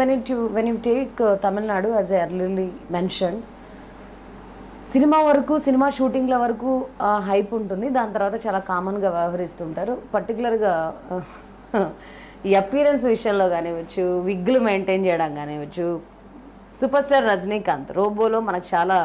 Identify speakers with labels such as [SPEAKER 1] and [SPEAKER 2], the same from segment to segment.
[SPEAKER 1] When it you when you take Tamil Nadu as early mention cinema వరకు cinema షూటింగ్ల వరకు hype ఉంటుంది. దాని తర్వాత చాలా కామన్గా వ్యవహరిస్తుంటారు. పర్టికులర్గా ఈ అపీరెన్స్ విషయంలో కానివ్వచ్చు విగ్గులు మెయింటైన్ చేయడం కానివ్వచ్చు సూపర్ స్టార్ రజనీకాంత్ రోబోలో మనకు చాలా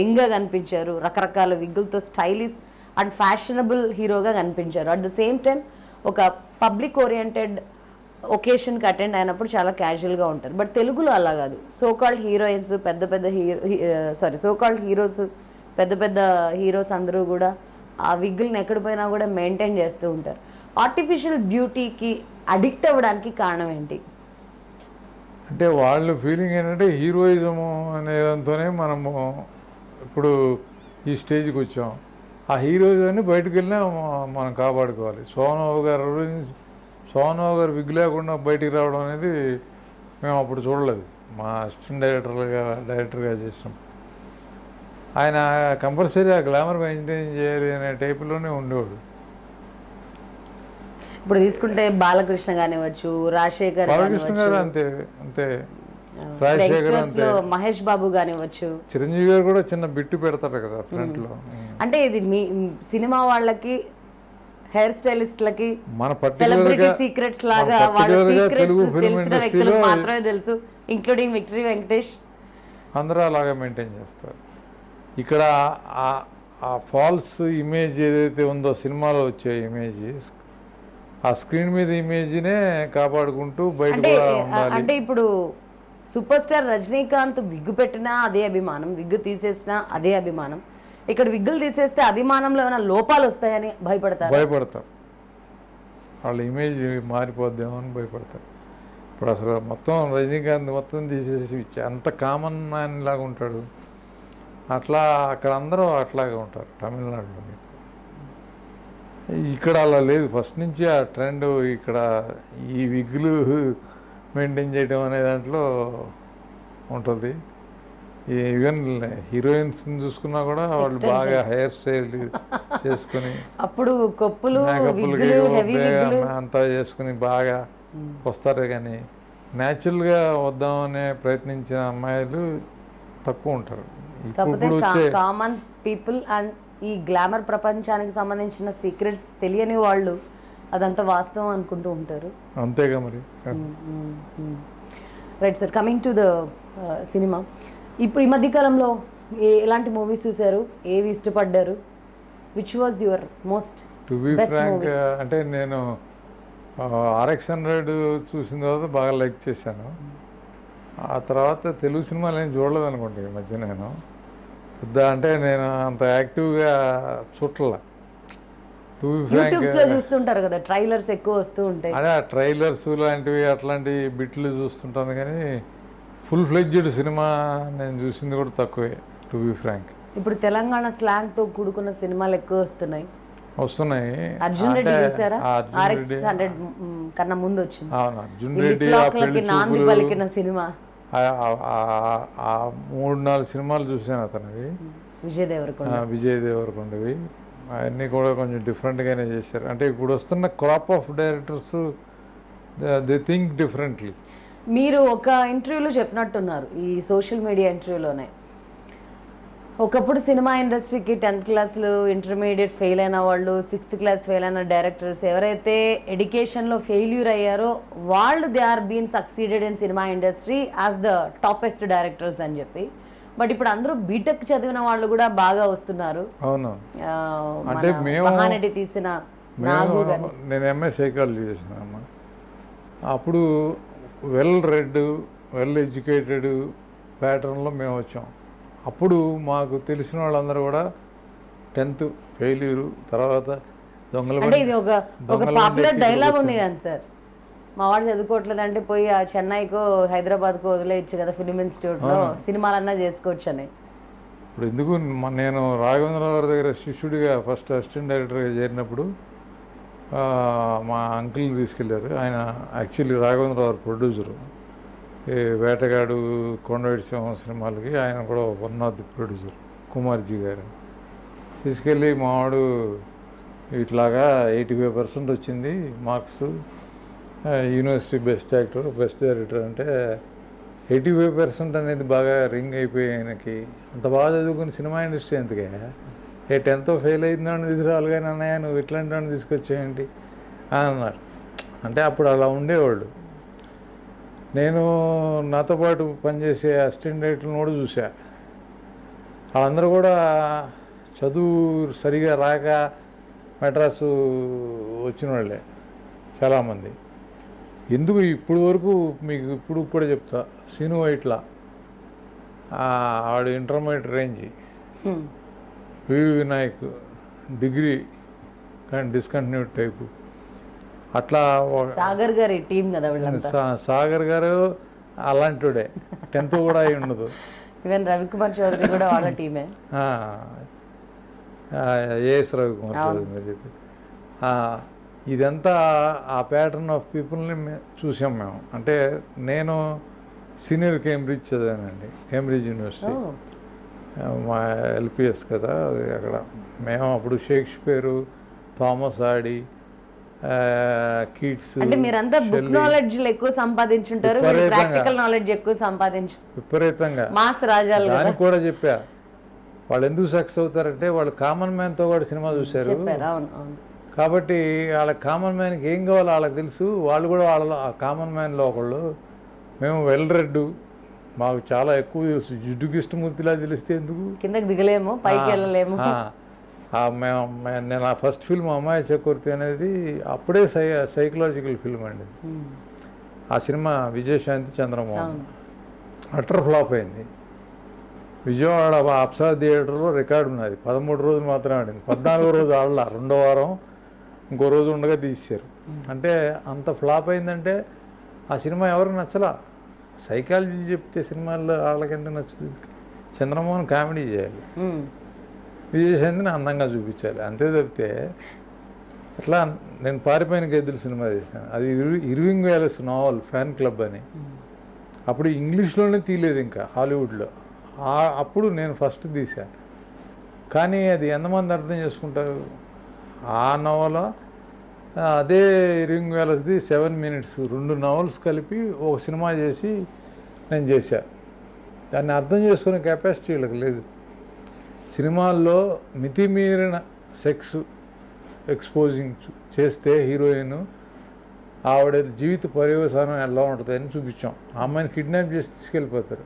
[SPEAKER 1] యంగ్గా కనిపించారు. రకరకాల విగ్గులతో స్టైలిష్ అండ్ ఫ్యాషనబుల్ హీరోగా కనిపించారు. అట్ ద సేమ్ టైం ఒక పబ్లిక్ ఓరియంటెడ్ ఒకేషన్కి అటెండ్ అయినప్పుడు చాలా క్యాజువల్గా ఉంటారు. బట్ తెలుగులో అలా కాదు. సోకాల్డ్ హీరోయిన్స్ పెద్ద పెద్ద హీరో సారీ సోకాల్డ్ హీరోస్ పెద్ద పెద్ద హీరోస్ అందరూ కూడా ఆ విగ్గుల్ని ఎక్కడ పోయినా కూడా మెయింటైన్ చేస్తూ ఉంటారు. ఆర్టిఫిషియల్ బ్యూటీకి అడిక్ట్ అవ్వడానికి కారణం ఏంటి?
[SPEAKER 2] అంటే వాళ్ళు ఫీలింగ్ ఏంటంటే హీరోయిజము అనే దాంతోనే మనము ఇప్పుడు ఈ స్టేజ్కి వచ్చాం. ఆ హీరోయిజాన్ని బయటకు వెళ్ళినా మనం కాపాడుకోవాలి. సోనబాబు గారు సోనబాబు గారు విగ్ లేకుండా బయటికి రావడం అనేది మేము అప్పుడు చూడలేదు. మా అసిస్టెంట్ డైరెక్టర్గా డైరెక్టర్గా చేసాం ఆయన కంపల్సరీ ఆ గ్లామర్ మెయింటైన్ చేయాలి అనే టైపులోనే ఉండేవాడు.
[SPEAKER 1] ఇప్పుడు తీసుకుంటే బాలకృష్ణ కానివ్వచ్చు రాజశేఖర్
[SPEAKER 2] బాలకృష్ణ గారు అంతే అంతే. రాజశేఖర్ అంతే.
[SPEAKER 1] లో మహేష్ బాబు కానివ్వచ్చు.
[SPEAKER 2] చిరంజీవి గారు కూడా చిన్న బిట్టు పెడతాడు కదా ఫ్రంట్లో.
[SPEAKER 1] అంటే ఇది మీ సినిమా వాళ్ళకి హెయిర్ స్టైలిస్ట్లకి
[SPEAKER 2] మన
[SPEAKER 1] సెలబ్రిటీ సీక్రెట్స్ లాగా వాళ్ళ సీక్రెట్స్ తెలిసిన వ్యక్తులకు మాత్రమే తెలుసు ఇంక్లూడింగ్ విక్టరీ వెంకటేష్
[SPEAKER 2] అందరూ అలాగే మెయింటైన్ చేస్తారు. ఇక్కడ ఆ- ఆ ఫాల్స్ ఇమేజ్ ఏదైతే ఉందో సినిమాలో వచ్చే ఇమేజ్ ఆ స్క్రీన్ మీద ఇమేజ్నే కాపాడుకుంటూ బయట
[SPEAKER 1] అంటే ఇప్పుడు సూపర్ స్టార్ రజనీకాంత్ విగ్గు పెట్టినా అదే అభిమానం విగ్గు తీసేసినా అదే అభిమానం. ఇక్కడ విగ్గులు తీసేస్తే అభిమానంలో ఏమైనా లోపాలు వస్తాయని భయపడతారు?
[SPEAKER 2] భయపడతారు. వాళ్ళ ఇమేజ్ మారిపోద్దేమో అని భయపడతారు. ఇప్పుడు అసలు మొత్తం రజనీకాంత్ మొత్తం తీసేసి ఇచ్చే- అంత కామన్ మ్యాన్ లాగా ఉంటాడు. అట్లా అక్కడ అందరూ అట్లాగే ఉంటారు తమిళనాడులో మీకు. ఇక్కడ అలా లేదు. ఫస్ట్ నుంచి ఆ ట్రెండ్ ఇక్కడ ఈ విగ్గులు మెయింటైన్ చేయడం అనే దాంట్లో ఉంటుంది. ఈవెన్ హీరోయిన్స్ చూసుకున్నా కూడా వాళ్ళు బాగా. హెయిర్ స్టైల్ చేసుకుని
[SPEAKER 1] అప్పుడు కొప్పులు
[SPEAKER 2] అంతా చేసుకుని బాగా వస్తారు కానీ న్యాచురల్గా వద్దామనే ప్రయత్నించిన అమ్మాయిలు తక్కువ ఉంటారు. ఇప్పుడు వచ్చే
[SPEAKER 1] కామన్ పీపుల్ అండ్ ఈ గ్లామర్ ప్రపంచానికి సంబంధించిన సీక్రెట్స్ తెలియని వాళ్ళు అదంతా వాస్తవం అనుకుంటూ ఉంటారు.
[SPEAKER 2] అంతేగా మరి.
[SPEAKER 1] Right sir coming to the cinema ఇప్పుడు ఈ మధ్యకాలంలో ఎలాంటి మూవీస్ చూశారు? ఏవి ఇష్టపడ్డారు? Which was your most
[SPEAKER 2] to be frank. అంటే నేను ఆర్ఎక్స్ హండ్రెడ్ చూసిన తర్వాత బాగా లైక్ చేశాను. ఆ తర్వాత తెలుగు సినిమాలు ఏం చూడలేదు అనుకోండి ఈ మధ్య నేను. పెద్ద అంటే నేను అంత యాక్టివ్గా చూడల టు బి ఫ్రాంక్
[SPEAKER 1] యూట్యూబ్స్లో చూస్తుంటారు కదా ట్రైలర్స్ ఎక్కువ వస్తూ ఉంటాయి.
[SPEAKER 2] అదే ట్రైలర్స్ లాంటివి అట్లాంటి బిట్లు చూస్తుంటాను కానీ ఫుల్ ఫ్లెడ్జ్డ్ సినిమా నేను చూసింది కూడా తక్కువే టు బి ఫ్రాంక్
[SPEAKER 1] ఇప్పుడు తెలంగాణ స్లాంగ్తో కూడుకున్న సినిమాలు ఎక్కువ వస్తున్నాయి.
[SPEAKER 2] వస్తున్నాయి.
[SPEAKER 1] అర్జున్ రెడ్డి చూసారా? ఆర్ఎక్స్ హండ్రెడ్ కన్నా ముందు వచ్చింది.
[SPEAKER 2] అవును అర్జున్ రెడ్డి
[SPEAKER 1] నాంది పలికిన సినిమా.
[SPEAKER 2] ఆ- మూడు నాలుగు సినిమాలు చూశాను అతనివి.
[SPEAKER 1] విజయ్ దేవరకొండ.
[SPEAKER 2] విజయ్ దేవరకొండవి. అవన్నీ కూడా కొంచెం డిఫరెంట్గానే చేశారు. అంటే ఇప్పుడు వస్తున్న crop of directors they think differently
[SPEAKER 1] మీరు ఒక ఇంటర్వ్యూలో చెప్పినట్టున్నారు ఈ సోషల్ మీడియా ఇంటర్వ్యూలోనే. ఒకప్పుడు సినిమా ఇండస్ట్రీకి టెన్త్ క్లాస్లో ఇంటర్మీడియట్ ఫెయిల్ అయిన వాళ్ళు సిక్స్త్ క్లాస్ ఫెయిల్ అయిన డైరెక్టర్స్ ఎవరైతే ఎడ్యుకేషన్లో ఫెయిల్యూర్ అయ్యారో వాళ్ళు they are been succeeded in cinema industry as the topest directors అని చెప్పి. బట్ ఇప్పుడు అందరూ బీటెక్ చదివిన వాళ్ళు కూడా బాగా వస్తున్నారు.
[SPEAKER 2] అవును. అంటే
[SPEAKER 1] మహానటి తీసిన
[SPEAKER 2] నేను ఎంఏ సైకాలజీ చేసినాను అప్పుడు వెల్ రెడ్ వెల్ ఎడ్యుకేటెడ్ ప్యాటర్న్లో మేము వచ్చాం. అప్పుడు మాకు తెలిసిన వాళ్ళందరూ కూడా టెన్త్ ఫెయిల్యూరు తర్వాత దొంగల
[SPEAKER 1] డైలాగ్ ఉంది కదా సార్. మా వాడు చదువుకోవట్లేదు అంటే పోయి ఆ చెన్నైకో హైదరాబాద్కో వదిలేయచ్చు కదా ఫిలిం ఇన్స్టిట్యూట్లో సినిమాలన్నా చేసుకోవచ్చు అని.
[SPEAKER 2] ఇప్పుడు ఎందుకు నేను రాఘవేంద్రరావు గారి దగ్గర శిష్యుడిగా ఫస్ట్ అసిస్టెంట్ డైరెక్టర్గా చేరినప్పుడు మా అంకుల్ని తీసుకెళ్ళారు. ఆయన యాక్చువల్లీ రాఘవేంద్రరావు గారు ప్రొడ్యూసరు. ఈ వేటగాడు కొండవేటి సింహం సినిమాలకి ఆయన కూడా one of the producer Kumarji గారు. తీసుకెళ్ళి మావాడు ఇట్లాగా ఎయిటీ ఫైవ్ పర్సెంట్ వచ్చింది marks. University best actor best director అంటే ఎయిటీ ఫైవ్ పర్సెంట్ అనేది బాగా రింగ్ అయిపోయి ఆయనకి. అంత బాగా చదువుకుని సినిమా ఇండస్ట్రీ ఎందుకే? ఏ టెన్త్ ఫెయిల్ అయిన తీసుకురావాలి కానీ అన్నయ్య నువ్వు ఇట్లాంటి వాడిని తీసుకొచ్చేయండి అని అన్నారు అంటే అప్పుడు అలా ఉండేవాళ్ళు నేను నాతో పాటు పనిచేసే అసిస్టెంట్ డైరెక్టర్ని కూడా చూసా. వాళ్ళందరూ కూడా చదువు సరిగా రాక మెడ్రాసు వచ్చిన వాళ్ళే చాలామంది. ఎందుకు ఇప్పుడు వరకు మీకు ఇప్పుడు కూడా చెప్తా? సీను ఇట్లా ఆవిడ intermediate range. V V Vinayak degree కానీ డిస్కంటిన్యూడ్ టైపు. అట్లా
[SPEAKER 1] సాగర్ గారి టీం కదా
[SPEAKER 2] సాగర్ గారు అలాంటివాడే. టెన్త్ కూడా అయి ఉండదు.
[SPEAKER 1] ఈవెన్ రవికుమార్ చౌదరి కూడా వాళ్ళ టీమే.
[SPEAKER 2] ఏఎస్ రవికుమార్. చౌదరి మీరు చెప్పి ఇదంతా ఆ ప్యాటర్న్ ఆఫ్ పీపుల్ని చూసాం మేము. అంటే నేను సీనియర్ కేంబ్రిడ్జ్ చదివానండి కేంబ్రిడ్జ్ యూనివర్సిటీ మా ఎల్పిఎస్ కదా అది అక్కడ. మేము అప్పుడు షేక్స్పియరు థామస్ ఆడి ఆ, కీట్స్
[SPEAKER 1] అంటే మీరంతా బుక్
[SPEAKER 2] షెల్లీ,
[SPEAKER 1] నాలెడ్జ్ ఎక్కువ సంపాదించుంటారు. ప్రాక్టికల్ నాలెడ్జ్ ఎక్కువ సంపాదించు
[SPEAKER 2] విపరీతంగా.
[SPEAKER 1] మాస్ రాజాలు
[SPEAKER 2] కూడా చెప్పా. వాళ్ళు ఎందుకు సక్సెస్ అవుతారంటే వాళ్ళు కామన్ మ్యాన్తో కూడా సినిమా చూశారు. కాబట్టి వాళ్ళ కామన్ మ్యాన్కి ఏం కావాలో వాళ్ళకి తెలుసు. వాళ్ళు కూడా వాళ్ళ కామన్ మ్యాన్లో ఒకళ్ళు. మేము వెల్ రెడ్ మాకు చాలా ఎక్కువ తెలుసు. జిడ్డు కృష్ణమూర్తిలా తెలిస్తే ఎందుకు?
[SPEAKER 1] కిందకి దిగలేము పైకి వెళ్ళలేము.
[SPEAKER 2] నేను ఆ ఫస్ట్ ఫిల్మ్ అమ్మాయి చక్రవర్తి అనేది అప్పుడే సై సైకలాజికల్ ఫిల్మ్ అండి. ఆ cinema Vijayashanti Chandramohan. Utter flop అయింది. విజయవాడ అప్సా థియేటర్లో రికార్డు ఉన్నది. పదమూడు రోజులు మాత్రమే ఆడింది. పద్నాలుగో రోజు ఆడలా. రెండో వారం ఇంకో రోజు ఉండగా తీశారు అంటే అంత ఫ్లాప్ అయిందంటే ఆ సినిమా ఎవరికి నచ్చలా? సైకాలజీ చెప్తే సినిమాల్లో వాళ్ళకి ఎందుకు నచ్చుతుంది? చంద్రమోహన్ కామెడీ చేయాలి. విజయశాంతిని అందంగా చూపించాలి. అంతే తప్పితే అట్లా నేను పారిపోయిన గద్దెలు సినిమా తీశాను అది ఇరు- Irving Wallace novel fan club అని. అప్పుడు ఇంగ్లీష్లోనే తీయలేదు ఇంకా హాలీవుడ్లో. అప్పుడు నేను ఫస్ట్ తీసా కానీ అది ఎంతమంది అర్థం చేసుకుంటారు? ఆ నవల అదే రింగ్ వేలస్ది సెవెన్ మినిట్స్ రెండు నవల్స్ కలిపి ఒక సినిమా చేసి నేను చేశా. దాన్ని అర్థం చేసుకునే కెపాసిటీ వీళ్ళకి లేదు. సినిమాల్లో మితిమీరిన సెక్స్ ఎక్స్పోజింగ్ చేస్తే హీరోయిన్ ఆవిడ జీవిత పర్యవసానం ఎలా ఉంటుంది అని చూపించాం. ఆ అమ్మాయిని కిడ్నాప్ చేసి తీసుకెళ్ళిపోతారు.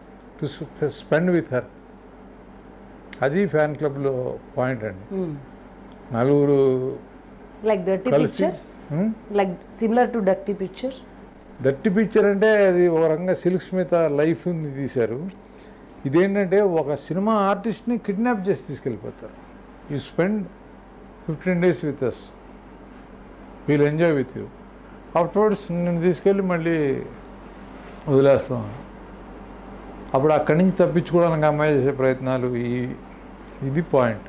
[SPEAKER 2] టు స్పెండ్ విత్ హర్ అది ఫ్యాన్ క్లబ్లో పాయింట్ అండి. నలుగురు
[SPEAKER 1] like Dirty Picture like similar to Dirty Picture
[SPEAKER 2] Dirty Picture అంటే అది ఒక రకంగా సిల్క్ స్మిత లైఫ్ ఉంది తీశారు. ఇదేంటంటే ఒక సినిమా ఆర్టిస్ట్ని కిడ్నాప్ చేసి తీసుకెళ్ళిపోతారు. You spend fifteen days with us we'll enjoy with you afterwards నేను తీసుకెళ్ళి మళ్ళీ వదిలేస్తాం. అప్పుడు అక్కడి నుంచి తప్పించుకోవడానికి అమ్మాయి చేసే ప్రయత్నాలు ఈ ఇది పాయింట్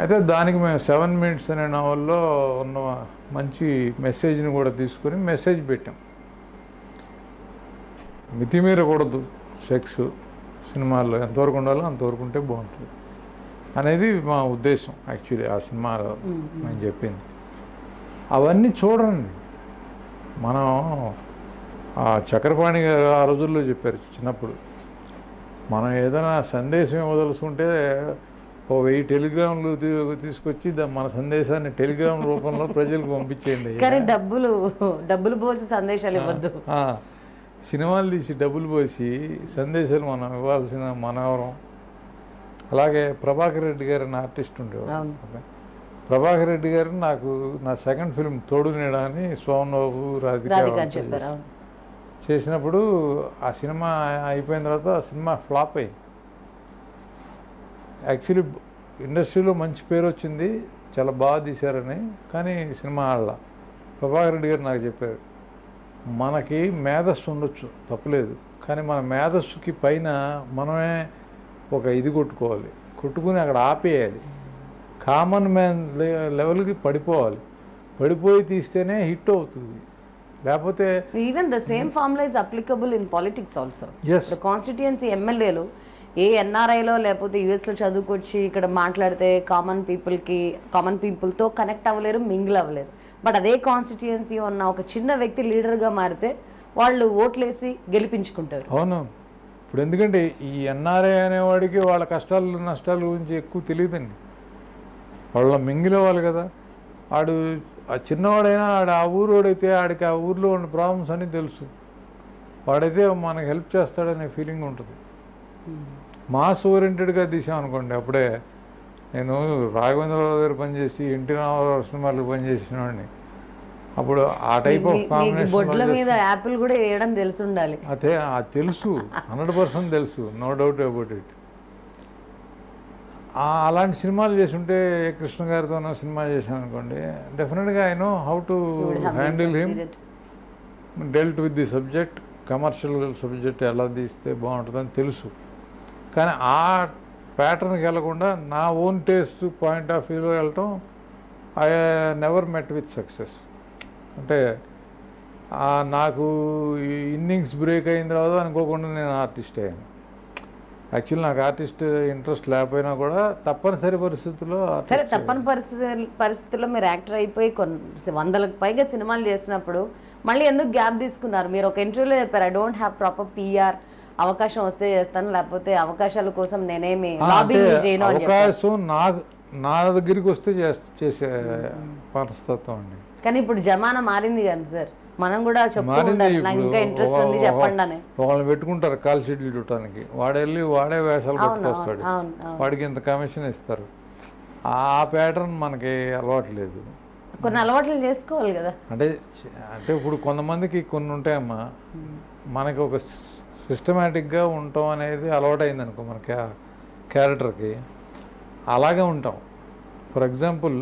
[SPEAKER 2] అయితే దానికి మేము సెవెన్ మినిట్స్ అనే నవల్లో ఉన్న మంచి మెసేజ్ని కూడా తీసుకొని మెసేజ్ పెట్టాం. మితిమీరకూడదు సెక్స్ సినిమాల్లో ఎంతవరకు ఉండాలో అంతవరకు ఉంటే బాగుంటుంది అనేది మా ఉద్దేశం యాక్చువల్లీ ఆ సినిమాలో మేము. చెప్పింది. అవన్నీ చూడండి. మనం ఆ చక్రపాణి గారు ఆ రోజుల్లో చెప్పారు చిన్నప్పుడు మనం ఏదైనా సందేశం ఇవ్వదలుచుకుంటే ఓ వెయ్యి టెలిగ్రామ్లు తీసుకొచ్చి మన సందేశాన్ని టెలిగ్రామ్ రూపంలో ప్రజలకు పంపించేయండి.
[SPEAKER 1] కానీ డబ్బులు డబ్బులు పోసి సందేశాలు ఇవ్వద్దు.
[SPEAKER 2] సినిమాలు తీసి డబ్బులు పోసి సందేశాలు మనం ఇవ్వాల్సిన మనవరం. అలాగే ప్రభాకర్ రెడ్డి గారు అనే ఆర్టిస్ట్ ఉండేవారు. ప్రభాకర్ రెడ్డి గారు నాకు నా సెకండ్ ఫిల్మ్ తోడు నీడ అని సోమబాబు రాధిక చేసినప్పుడు ఆ సినిమా అయిపోయిన తర్వాత ఆ సినిమా ఫ్లాప్ అయింది. యాక్చువల్లీ ఇండస్ట్రీలో మంచి పేరు వచ్చింది చాలా బాగా తీశారని. కానీ సినిమా ఆడలా. ప్రభాకర్ రెడ్డి గారు నాకు చెప్పారు మనకి మేధస్సు ఉండొచ్చు తప్పులేదు. కానీ మన మేధస్సుకి పైన మనమే ఒక ఇది కొట్టుకోవాలి. కొట్టుకుని అక్కడ ఆపేయాలి. కామన్ మ్యాన్ లెవెల్కి పడిపోవాలి. పడిపోయి తీస్తేనే హిట్ అవుతుంది. లేకపోతే
[SPEAKER 1] even the same formula is applicable in politics also constituency ఎమ్మెల్యేలు ఏ ఎన్ఆర్ఐలో లేకపోతే యూఎస్లో చదువుకొచ్చి ఇక్కడ మాట్లాడితే కామన్ పీపుల్కి కామన్ పీపుల్తో కనెక్ట్ అవ్వలేరు మింగిల్ అవ్వలేరు. బట్ అదే కాన్స్టిట్యుయెన్సీ ఉన్న ఒక చిన్న వ్యక్తి లీడర్గా మారితే వాళ్ళు ఓట్లేసి గెలిపించుకుంటారు.
[SPEAKER 2] అవును. ఇప్పుడు ఎందుకంటే ఈ ఎన్ఆర్ఐ అనేవాడికి వాళ్ళ కష్టాలు నష్టాల గురించి ఎక్కువ తెలియదండి. వాళ్ళ మింగిలేవాలి కదా. ఆడు ఆ చిన్నవాడైనా ఆడు ఆ ఊరోడైతే ఆడికి ఆ ఊర్లో ఉన్న ప్రాబ్లమ్స్ అన్నీ తెలుసు. వాడైతే మనకు హెల్ప్ చేస్తాడనే ఫీలింగ్ ఉంటుంది. మాస్ ఓరియంటెడ్గా తీసామనుకోండి అప్పుడే నేను రాఘవేంద్రరావు దగ్గర పనిచేసి ఎన్టీ రామారావు సినిమాలు పనిచేసిన వాడిని అప్పుడు ఆ టైప్ ఆఫ్
[SPEAKER 1] మీద
[SPEAKER 2] కాంబినేషన్
[SPEAKER 1] యాపిల్ కూడా వేయడం తెలిసి ఉండాలి
[SPEAKER 2] అదే అది తెలుసు హండ్రెడ్ పర్సెంట్ తెలుసు నో డౌట్ అబౌట్ ఇట్. అలాంటి సినిమాలు చేస్తుంటే కృష్ణ గారితో సినిమా చేశాను అనుకోండి డెఫినెట్గా I know how to handle him. Dealt with the subject commercial subject ఎలా తీస్తే బాగుంటుందని తెలుసు. కానీ ఆ ప్యాటర్న్కి వెళ్ళకుండా నా ఓన్ టేస్ట్ పాయింట్ ఆఫ్ వ్యూలో వెళ్ళటం I never met with success అంటే నాకు ఇన్నింగ్స్ బ్రేక్ అయిన తర్వాత అనుకోకుండా నేను ఆర్టిస్ట్ అయ్యాను. యాక్చువల్లీ నాకు ఆర్టిస్ట్ ఇంట్రెస్ట్ లేకపోయినా కూడా తప్పనిసరి పరిస్థితుల్లో
[SPEAKER 1] సరే తప్పని పరిస్థితి పరిస్థితుల్లో మీరు యాక్టర్ అయిపోయి కొన్ని వందలకు పైగా సినిమాలు చేసినప్పుడు మళ్ళీ ఎందుకు గ్యాప్ తీసుకున్నారు? మీరు ఒక ఇంటర్వ్యూలో చెప్పారు I don't have proper PR అవకాశం వస్తే చేస్తాను లేకపోతే అవకాశాల కోసం నేనేమి
[SPEAKER 2] అవకాశం నా నా దగ్గరికి వస్తే చేస్- మనస్తత్వం అండి.
[SPEAKER 1] కానీ ఇప్పుడు జమానా మారింది కానీ సార్. మనం కూడా చెప్పండి
[SPEAKER 2] ఒకళ్ళని పెట్టుకుంటారు కాల్ షీట్లు చూడటానికి. వాడు వెళ్ళి వాడే వేషాలు పట్టుకొస్తాడు. వాడికి ఇంత కమిషన్ ఇస్తారు. ఆ ప్యాటర్న్ మనకి అలవాటు లేదు
[SPEAKER 1] కొన్ని అలవాట్లు చేసుకోవాలి కదా.
[SPEAKER 2] అంటే అంటే ఇప్పుడు కొంతమందికి కొన్ని ఉంటాయమ్మా. మనకి ఒక సిస్టమేటిక్గా ఉండటం అనేది అలవాటైంది అనుకో మన క్యా క్యారెక్టర్కి. అలాగే ఉంటాం. ఫర్ ఎగ్జాంపుల్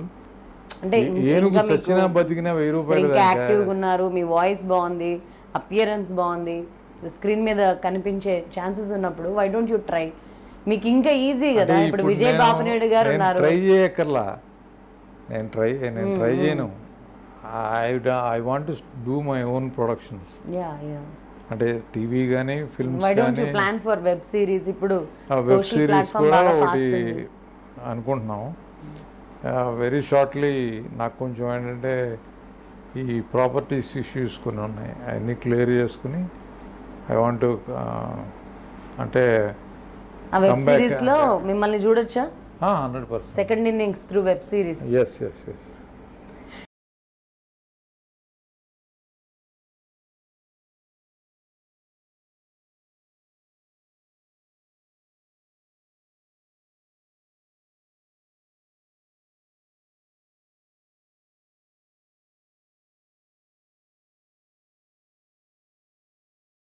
[SPEAKER 1] అంటే
[SPEAKER 2] ఏనుగు చచ్చినా బతికినా వెయ్యి రూపాయలు.
[SPEAKER 1] యాక్టివ్గా ఉన్నారు మీ వాయిస్ బాగుంది అపియరెన్స్ బాగుంది స్క్రీన్ మీద కనిపించే ఛాన్సెస్ ఉన్నప్పుడు వై డోంట్ యూ ట్రై. మీకు ఇంకా ఈజీ కదా ఇప్పుడు విజయ్ బాబునాయుడు గారు
[SPEAKER 2] నేను
[SPEAKER 1] ఉన్నారు.
[SPEAKER 2] ట్రై చేయక్కర్లా. నేను ట్రై నేను ట్రై చేయను. I I want to do my own productions.
[SPEAKER 1] Yeah yeah.
[SPEAKER 2] అంటే టీవీ కానీ ఫిల్మ్స్ కానీ
[SPEAKER 1] ప్లాన్ ఫర్ వెబ్ సిరీస్ ఇప్పుడు
[SPEAKER 2] వెబ్ సిరీస్ కూడా ఒకటి అనుకుంటున్నాం వెరీ షార్ట్లీ నాకు కొంచెం ఏంటంటే ఈ ప్రాపర్టీస్ ఇష్యూస్ కొన్ని ఉన్నాయి. అవన్నీ క్లియర్ చేసుకుని ఐ వాంట్ అంటే
[SPEAKER 1] వెబ్ సిరీస్లో మిమ్మల్ని చూడొచ్చా?
[SPEAKER 2] Hundred percent
[SPEAKER 1] second innings through web series
[SPEAKER 2] yes yes yes